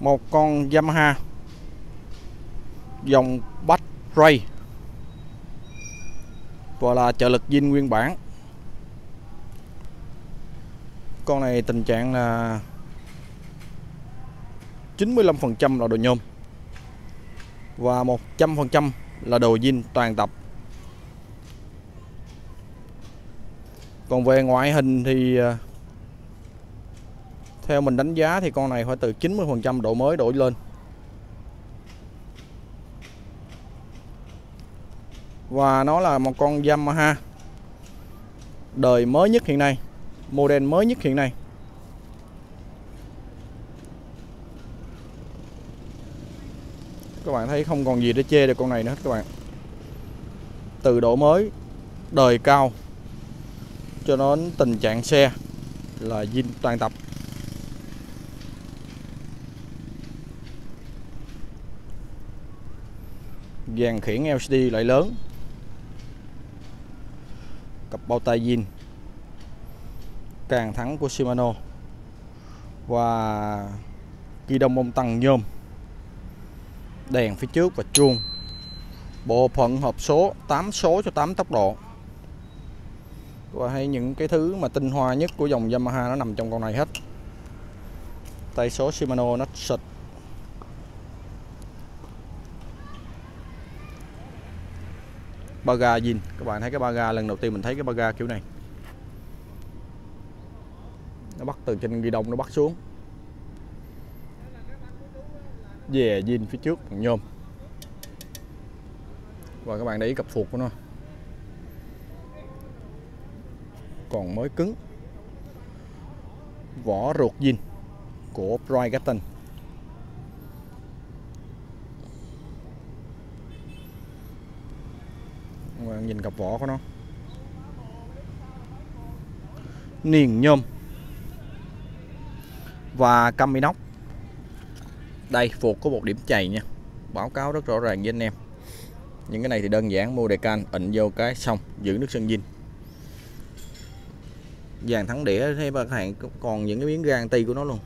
một con Yamaha dòng Bass Ray. Và là trợ lực zin nguyên bản. Con này tình trạng là 95% là đồ nhôm. Và 100% là đồ zin toàn tập. Còn về ngoại hình thì à, theo mình đánh giá thì con này phải từ 90% độ mới đổi lên. Và nó là một con Yamaha đời mới nhất hiện nay, model mới nhất hiện nay. Các bạn thấy không còn gì để chê được con này nữa các bạn. Từ độ mới, đời cao, cho đến tình trạng xe là zin toàn tập. Dàn khiển LCD lại lớn. Cặp bao tay zin càng thắng của Shimano. Và ghi đông bông tăng nhôm. Đèn phía trước và chuông. Bộ phận hộp số 8 số cho 8 tốc độ. Và hay những cái thứ mà tinh hoa nhất của dòng Yamaha nó nằm trong con này hết. Tay số Shimano nó sạch baga zin các bạn thấy cái baga lần đầu tiên mình thấy cái baga kiểu này. Nó bắt từ trên ghi đông nó bắt xuống. Về yeah, zin phía trước bằng nhôm. Và các bạn để ý cặp phuộc của nó. Còn mới cứng. Vỏ ruột zin của Bright Gatton các bạn nhìn cặp vỏ của nó. Niền nhôm. Và cam inox. Đây, phục có một điểm chày nha. Báo cáo rất rõ ràng với anh em. Những cái này thì đơn giản, mua đề can ịnh vô cái, xong, giữ nước sân zin. Vàng thắng đĩa, thế các bạn còn những cái miếng gan ti của nó luôn.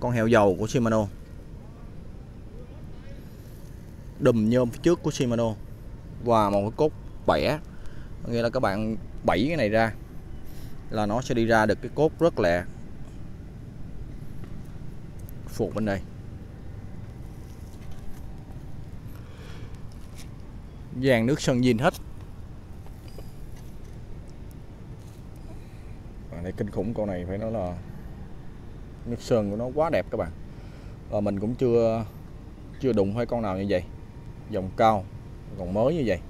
Con heo dầu của Shimano. Đùm nhôm phía trước của Shimano và một cái cốt bẻ. Nghĩa là các bạn bẫy cái này ra là nó sẽ đi ra được cái cốt rất lẹ phụ bên đây. Vàng nước sơn nhìn hết. Bạn này kinh khủng con này phải nói là nước sơn của nó quá đẹp các bạn. Và mình cũng chưa chưa đụng hay con nào như vậy. Dòng cao còn mới như vậy.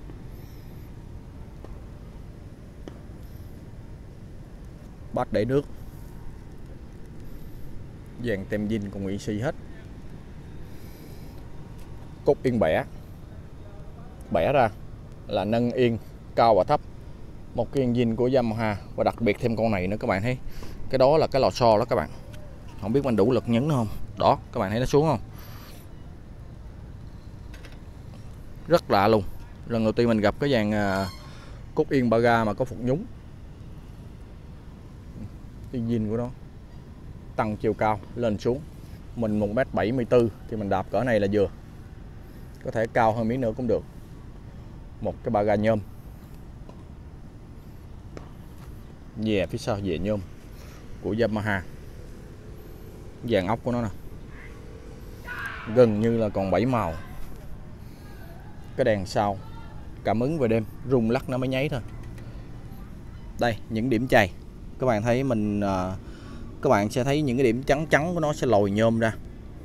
Bắt để nước. Dàn tem dinh còn nghị si hết. Cốt yên bẻ. Bẻ ra là nâng yên, cao và thấp. Một cái engine của Yamaha và đặc biệt thêm con này nữa các bạn thấy. Cái đó là cái lò xo đó các bạn. Không biết mình đủ lực nhấn không? Đó, các bạn thấy nó xuống không? Rất lạ luôn. Lần đầu tiên mình gặp cái dàn à, cúc cốt yên ba ga mà có phục nhúng. Nhìn của nó tăng chiều cao lên xuống. Mình 1m74 thì mình đạp cỡ này là vừa. Có thể cao hơn miếng nữa cũng được. Một cái ba ga nhôm. Về phía sau về nhôm của Yamaha. Dàn ốc của nó nè. Gần như là còn 7 màu cái đèn sau. Cảm ứng về đêm rung lắc nó mới nháy thôi. Đây những điểm chày. Các bạn thấy mình à, các bạn sẽ thấy những cái điểm trắng trắng của nó sẽ lồi nhôm ra.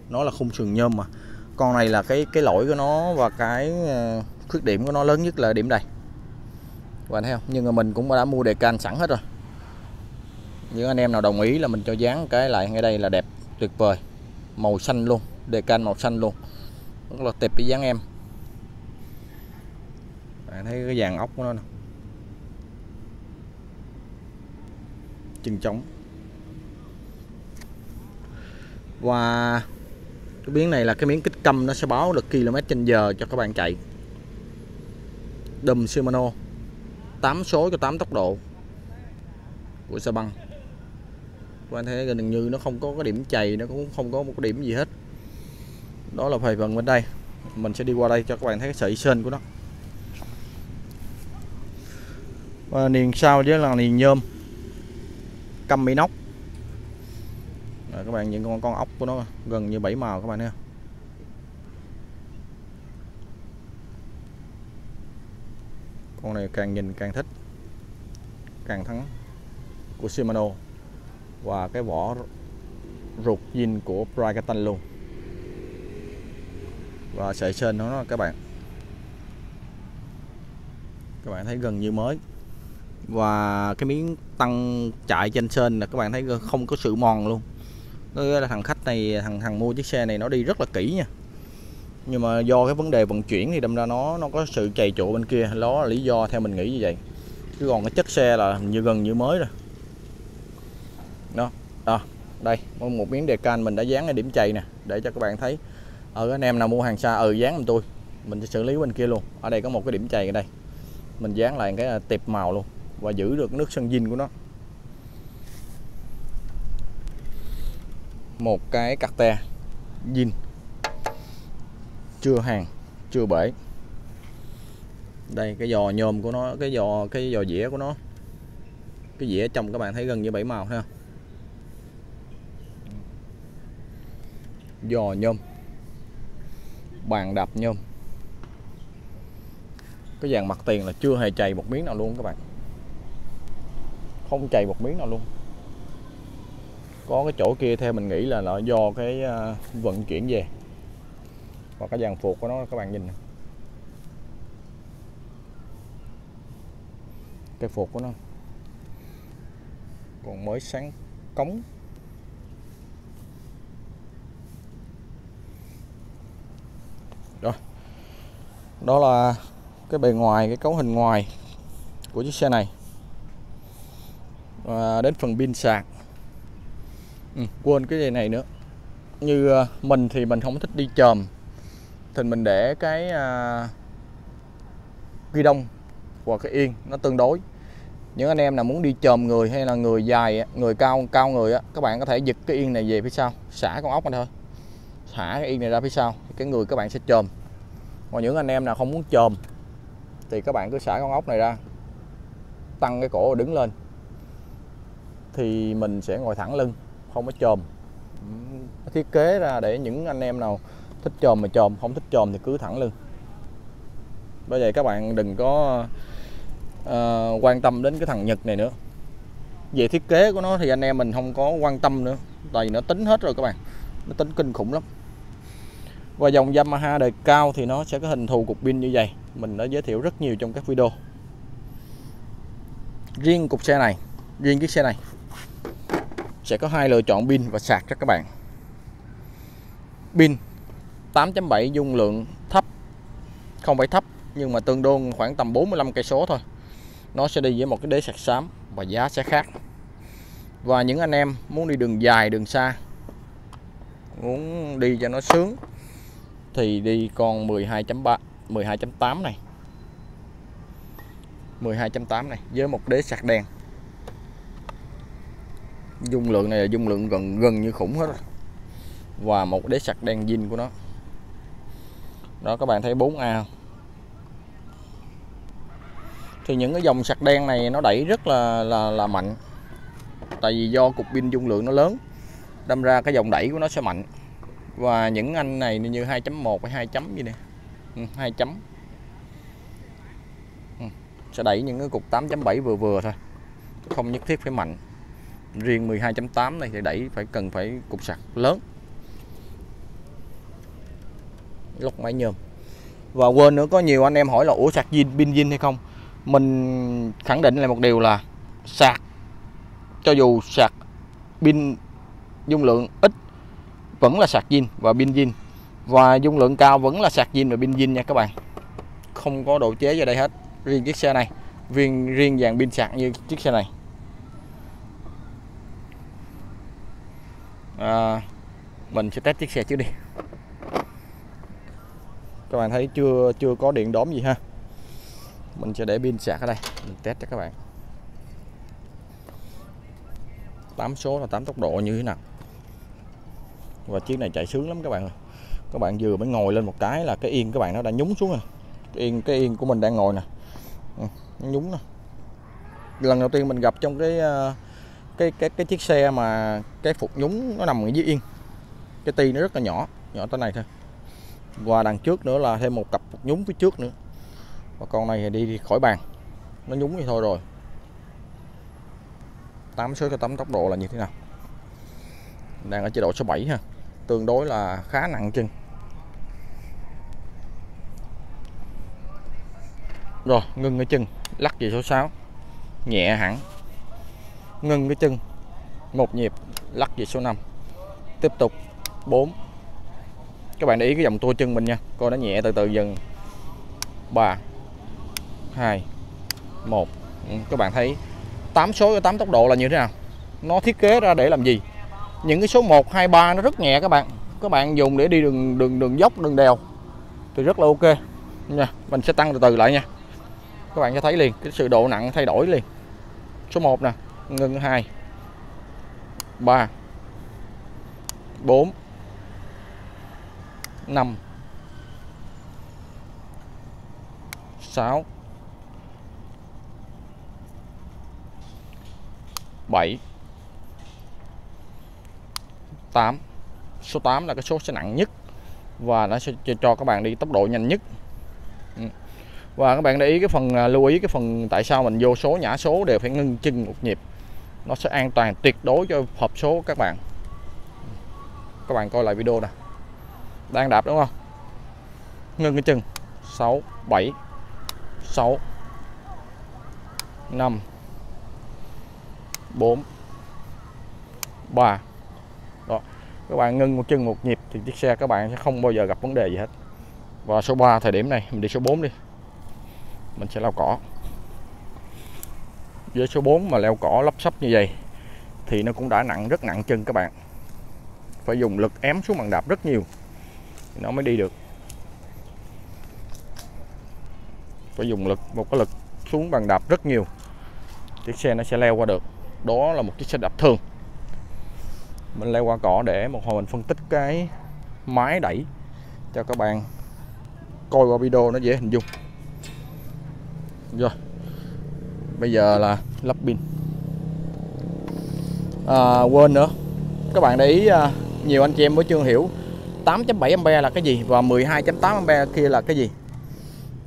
Nó là khung sườn nhôm mà. Con này là cái cái lỗi của nó và cái à, khuyết điểm của nó lớn nhất là điểm này các bạn thấy không? Nhưng mà mình cũng đã mua đề can sẵn hết rồi. Những anh em nào đồng ý là mình cho dán cái lại ngay đây là đẹp tuyệt vời. Màu xanh luôn đề can màu xanh luôn. Rất là tuyệt với dáng em bạn thấy cái dàn ốc của nó nè. Chân trống. Và cái miếng này là cái miếng kích câm, nó sẽ báo được km trên giờ cho các bạn chạy. Đùm Shimano. 8 số cho 8 tốc độ của xe băng. Các bạn thấy gần như nó không có cái điểm chày, nó cũng không có một cái điểm gì hết. Đó là phần phần bên đây. Mình sẽ đi qua đây cho các bạn thấy cái sợi sên của nó. Ờ, và niền sau với là niền nhôm. Căm inox Rồi, các bạn những con con ốc của nó gần như bảy màu các bạn thấy không? Con này càng nhìn càng thích, càng thắng của Shimano. Và cái vỏ ruột zin của Brigatan luôn. Và sợi sên nó các bạn. Các bạn thấy gần như mới và cái miếng tăng chạy trên sên là các bạn thấy không có sự mòn luôn. Nói là thằng khách này, thằng thằng mua chiếc xe này nó đi rất là kỹ nha. Nhưng mà do cái vấn đề vận chuyển thì đâm ra nó nó có sự chạy chỗ bên kia. Đó là lý do theo mình nghĩ như vậy. Chứ còn cái chất xe là như gần như mới rồi. Đó đó đây, một miếng đề can mình đã dán ở điểm chạy nè, để cho các bạn thấy. Ở anh em nào mua hàng xa ừ dán giùm tôi. Mình sẽ xử lý bên kia luôn. Ở đây có một cái điểm chạy ở đây. Mình dán lại cái à, tệp màu luôn và giữ được nước sân dinh của nó. Một cái cặt te dinh. Chưa hàng, chưa bể. Đây, cái giò nhôm của nó, cái giò cái giò dĩa của nó. Cái dĩa trong các bạn thấy gần như bảy màu ha. Giò nhôm. Bàn đạp nhôm. Cái dàn mặt tiền là chưa hề chày một miếng nào luôn các bạn không chày một miếng nào luôn. Có cái chỗ kia theo mình nghĩ là, nó do cái à, vận chuyển về. Và cái dàn phuộc của nó các bạn nhìn này. cái phuộc của nó. Còn mới sáng cống. Rồi. Đó là cái bề ngoài cái cấu hình ngoài của chiếc xe này và đến phần pin sạc. Ừ, quên cái gì này nữa. Như ờ, mình thì mình không thích đi chòm. Thì mình để cái uh, ghi đông hoặc cái yên nó tương đối. Những anh em nào muốn đi chòm người hay là người dài người cao cao người á các bạn có thể giật cái yên này về phía sau xả con ốc này thôi. Xả cái yên này ra phía sau cái người các bạn sẽ chòm. Còn những anh em nào không muốn chòm thì các bạn cứ xả con ốc này ra tăng cái cổ đứng lên thì mình sẽ ngồi thẳng lưng không có chồm. Thiết kế ra để những anh em nào thích chồm mà chồm không thích chồm thì cứ thẳng lưng. Bởi vậy các bạn đừng có uh, quan tâm đến cái thằng Nhật này nữa. Về thiết kế của nó thì anh em mình không có quan tâm nữa tại vì nó tính hết rồi các bạn. Nó tính kinh khủng lắm. Và dòng Yamaha đời cao thì nó sẽ có hình thù cục pin như vậy. Mình đã giới thiệu rất nhiều trong các video. Riêng cục xe này riêng chiếc xe này sẽ có hai lựa chọn pin và sạc cho các bạn. Pin 8.7 dung lượng thấp, không phải thấp, nhưng mà tương đương khoảng tầm 45 cây số thôi. Nó sẽ đi với một cái đế sạc xám và giá sẽ khác. Và những anh em muốn đi đường dài, đường xa, muốn đi cho nó sướng, thì đi con 12.3 12.8 này. 12.8 này, với một đế sạc đèn dung lượng này là dung lượng gần gần như khủng hết rồi. và một đế sạc đen zin của nó. Đó, các bạn thấy 4A không? thì những cái dòng sạc đen này nó đẩy rất là là là mạnh. Tại vì do cục pin dung lượng nó lớn, đâm ra cái dòng đẩy của nó sẽ mạnh. Và những anh này như 2.1 hay 2 chấm gì nè. Ừ, 2 chấm. Ừ, sẽ đẩy những cái cục 8.7 vừa vừa thôi. Không nhất thiết phải mạnh riêng 12.8 này thì đẩy phải cần phải cục sạc lớn. Lốc máy nhôm. Và quên nữa, có nhiều anh em hỏi là, ủa, sạc zin pin zin hay không? Mình khẳng định là một điều là sạc, cho dù sạc pin dung lượng ít, vẫn là sạc zin và pin zin. Và dung lượng cao vẫn là sạc zin và pin zin nha các bạn. Không có độ chế vào đây hết. Riêng chiếc xe này riêng riêng dàn pin sạc như chiếc xe này. À, mình sẽ test chiếc xe trước đi. Các bạn thấy chưa chưa có điện đóm gì ha? Mình sẽ để pin sạc ở đây mình test cho các bạn. 8 số là 8 tốc độ như thế nào? Và chiếc này chạy sướng lắm các bạn ơi. Các bạn vừa mới ngồi lên một cái là cái yên các bạn nó đã nhúng xuống rồi. Cái yên cái yên của mình đang ngồi nè. Ừ, nó nhúng nè. Lần đầu tiên mình gặp trong cái ờ, cái cái cái chiếc xe mà cái phục nhúng nó nằm ở dưới yên. Cái ti nó rất là nhỏ nhỏ tới này thôi. Và đằng trước nữa là thêm một cặp phục nhúng phía trước nữa. Và con này thì đi, khỏi bàn. Nó nhúng thì thôi rồi. 8 số cho 8 tốc độ là như thế nào? Đang ở chế độ số 7 ha. Tương đối là khá nặng chân rồi ngưng cái chân lắc về số 6 nhẹ hẳn ngưng cái chân. Một nhịp, lắc về số 5 tiếp tục 4 các bạn để ý cái dòng tua chân mình nha. Coi nó nhẹ từ từ dần. 3 2 1 các bạn thấy 8 số và 8 tốc độ là như thế nào? Nó thiết kế ra để làm gì? Những cái số 1 2 3 nó rất nhẹ các bạn. Các bạn dùng để đi đường đường đường dốc, đường đèo thì rất là ok. Nha, mình sẽ tăng từ từ lại nha. Các bạn sẽ thấy liền, cái sự độ nặng thay đổi liền. Số 1 nè ngưng 2 3 4 5 6 7 8 số 8 là cái số sẽ nặng nhất và nó sẽ cho các bạn đi tốc độ nhanh nhất. Ừ. Và các bạn để ý cái phần à, lưu ý cái phần tại sao mình vô số nhả số đều phải ngưng chân một nhịp nó sẽ an toàn tuyệt đối cho hộp số các bạn. Các bạn coi lại video nè. Đang đạp đúng không? Ngưng cái chân. 6 7 6 5 4 3 đó. Các bạn ngưng một chân một nhịp thì chiếc xe các bạn sẽ không bao giờ gặp vấn đề gì hết. Và số 3 thời điểm này, mình đi số 4 đi. Mình sẽ lau cỏ với số 4 mà leo cỏ lấp sấp như vậy thì nó cũng đã nặng, rất nặng chân các bạn. Phải dùng lực ém xuống bằng đạp rất nhiều nó mới đi được. Phải dùng lực, một cái lực xuống bằng đạp rất nhiều chiếc xe nó sẽ leo qua được. Đó là một chiếc xe đạp thường. Mình leo qua cỏ để một hồi mình phân tích cái máy đẩy cho các bạn coi qua video nó dễ hình dung. Rồi bây giờ là lắp pin. À, quên nữa. Các bạn để ý à, nhiều anh chị em mới chưa hiểu. 8.7 A là cái gì và 12.8 A kia là cái gì?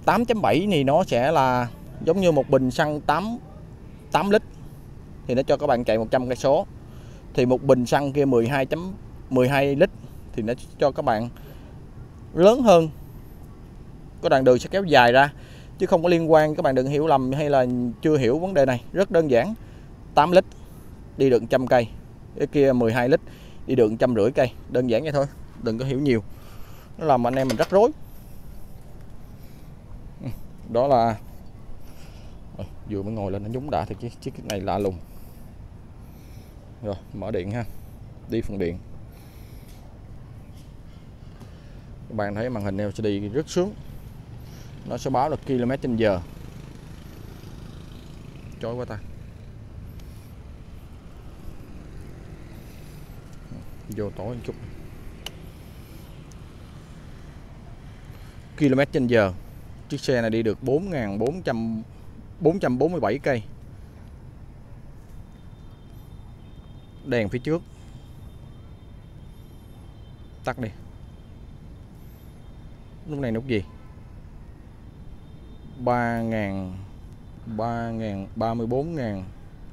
8.7 thì nó sẽ là giống như một bình xăng 8 8 lít. Thì nó cho các bạn chạy 100 cây số. Thì một bình xăng kia 12 12 lít thì nó cho các bạn lớn hơn. Có đoạn đường sẽ kéo dài ra chứ không có liên quan, các bạn đừng hiểu lầm hay là chưa hiểu vấn đề này. Rất đơn giản. 8 lít đi được trăm cây. Cái kia 12 lít đi được trăm rưỡi cây. Đơn giản vậy thôi. Đừng có hiểu nhiều. Nó làm anh em mình rắc rối. Đó là vừa mới ngồi lên nó nhúng đã thì chiếc chiếc này lạ lùng. Rồi, mở điện ha. Đi phần điện. Các bạn thấy màn hình LCD rất sướng nó sẽ báo là km trên giờ. Chói quá ta. Vô tối một chút. Km trên giờ. Chiếc xe này đi được 4.400 447 cây. Đèn phía trước. Tắt đi. Lúc này nút gì? 3.000 3.000 34.000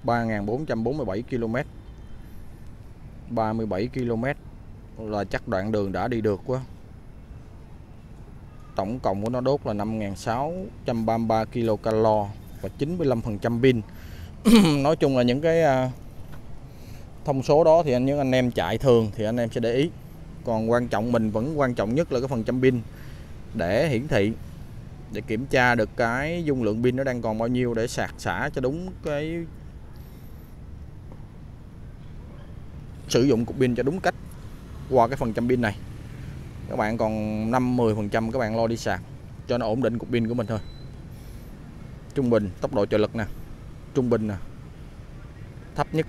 3.447 km. 37 km là chắc đoạn đường đã đi được quá. Tổng cộng của nó đốt là 5.633 kcal và 95% pin. Nói chung là những cái à, thông số đó thì anh những anh em chạy thường thì anh em sẽ để ý. Còn quan trọng, mình vẫn quan trọng nhất là cái phần trăm pin để hiển thị để kiểm tra được cái dung lượng pin nó đang còn bao nhiêu để sạc xả cho đúng cái sử dụng cục pin cho đúng cách qua cái phần trăm pin này. Các bạn còn 5 10 phần trăm các bạn lo đi sạc cho nó ổn định cục pin của mình thôi. Trung bình, tốc độ trợ lực nè. Trung bình nè. Thấp nhất.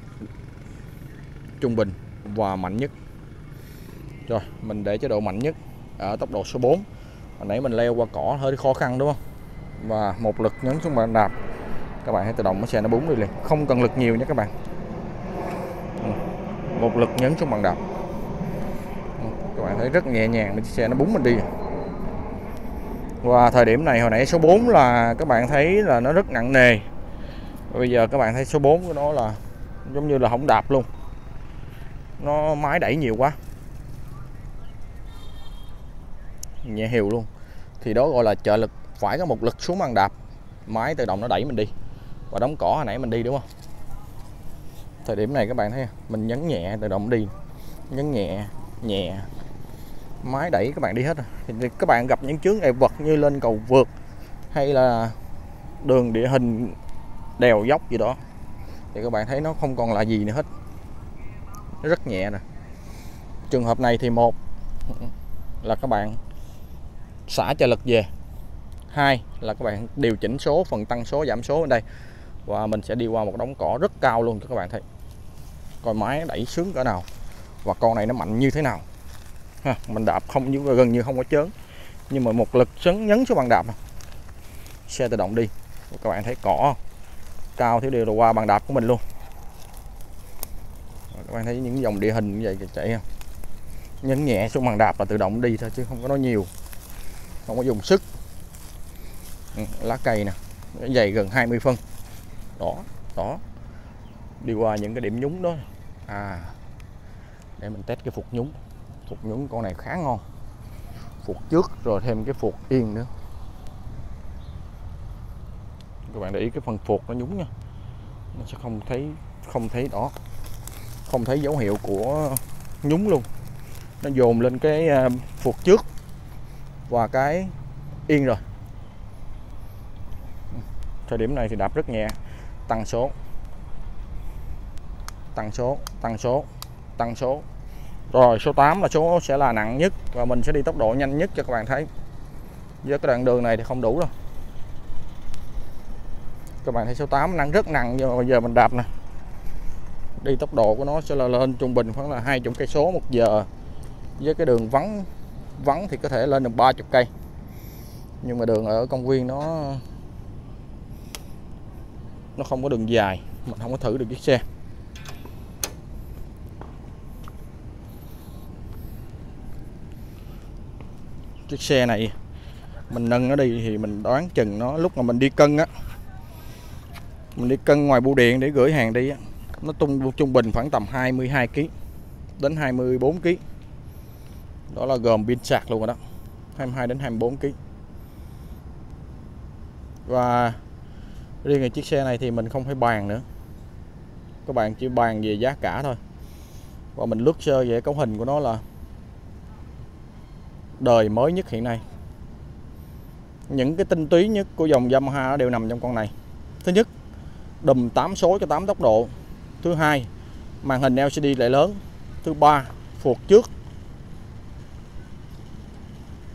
Trung bình và mạnh nhất. Rồi, mình để chế độ mạnh nhất ở tốc độ số 4 hồi nãy mình leo qua cỏ, hơi khó khăn đúng không? Và một lực nhấn xuống bàn đạp. Các bạn hãy tự động cái xe nó búng đi liền. Không cần lực nhiều nhé các bạn. Ừ. Một lực nhấn xuống bàn đạp. Ừ, các bạn thấy rất nhẹ nhàng chiếc xe nó búng mình đi. Và thời điểm này hồi nãy số 4 là các bạn thấy là nó rất nặng nề. Bây giờ các bạn thấy số 4 của nó là giống như là không đạp luôn. Nó máy đẩy nhiều quá. Nhẹ hiệu luôn. Thì đó gọi là trợ lực, phải có một lực xuống bàn đạp, máy tự động nó đẩy mình đi. Và đóng cỏ hồi nãy mình đi, đúng không? Thời điểm này các bạn thấy mình nhấn nhẹ, tự động đi. Nhấn nhẹ nhẹ. Máy đẩy các bạn đi hết rồi. Thì các bạn gặp những chướng ngại vật như lên cầu vượt, hay là đường địa hình, đèo dốc gì đó, thì các bạn thấy nó không còn là gì nữa hết. Nó rất nhẹ nè. Trường hợp này thì một, là các bạn xả trợ lực về. Hai là các bạn điều chỉnh số phần tăng số giảm số ở đây. Và mình sẽ đi qua một đống cỏ rất cao luôn cho các bạn thấy. Coi máy đẩy sướng cỡ nào. Và con này nó mạnh như thế nào. Ha, mình đạp không như gần như không có chớn. Nhưng mà một lực sấn nhấn xuống bàn đạp xe tự động đi. Các bạn thấy cỏ cao thiếu điều là qua bàn đạp của mình luôn. Các bạn thấy những dòng địa hình như vậy chạy không? Nhấn nhẹ xuống bàn đạp là tự động đi thôi chứ không có nói nhiều không có dùng sức. Ừ, lá cây nè dày gần 20 phân. Đó đó. Đi qua những cái điểm nhúng đó. À để mình test cái phục nhúng. Phục nhúng con này khá ngon. Phục trước rồi thêm cái phục yên nữa. Các bạn để ý cái phần phục nó nhúng nha. Nó sẽ không thấy không thấy đó. Không thấy dấu hiệu của nhúng luôn. Nó dồn lên cái à, phục trước và cái yên rồi. Thời điểm này thì đạp rất nhẹ. Tăng số. Tăng số tăng số tăng số. Rồi, số 8 là số sẽ là nặng nhất và mình sẽ đi tốc độ nhanh nhất cho các bạn thấy. Với cái đoạn đường này thì không đủ đâu các bạn thấy số 8 nặng, rất nặng, nhưng mà bây giờ mình đạp nè. Đi tốc độ của nó sẽ là lên trung bình khoảng là 20 cây số một giờ. Với cái đường vắng vắng thì có thể lên được 30 cây. Nhưng mà đường ở công viên nó nó không có đường dài, mình không có thử được chiếc xe. Chiếc xe này, mình nâng nó đi thì mình đoán chừng nó, lúc mà mình đi cân á, mình đi cân ngoài bưu điện để gửi hàng đi á, nó tung, trung bình khoảng tầm 22 kg đến 24 kg đó là gồm pin sạc luôn rồi đó. 22 đến 24 kg và riêng cái chiếc xe này thì mình không phải bàn nữa. Các bạn chỉ bàn về giá cả thôi. Và mình lướt sơ về cấu hình của nó là đời mới nhất hiện nay. Những cái tinh túy nhất của dòng Yamaha đều nằm trong con này. Thứ nhất, đùm 8 số cho 8 tốc độ. Thứ hai, màn hình LCD lại lớn. Thứ ba, phuộc trước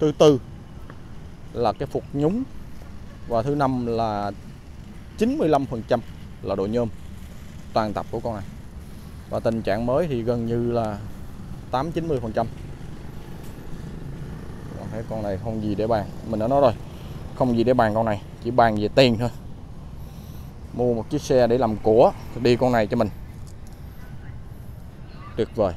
thứ tư là cái phục nhúng và thứ năm là 95% là độ nhôm toàn tập của con này. Và tình trạng mới thì gần như là 8 90 phần trăm. Thấy con này không gì để bàn, mình đã nói rồi, không gì để bàn con này, chỉ bàn về tiền thôi. Mua một chiếc xe để làm của, đi con này cho mình. Tuyệt vời.